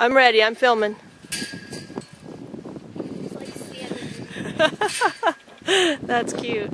I'm ready. I'm filming. That's cute.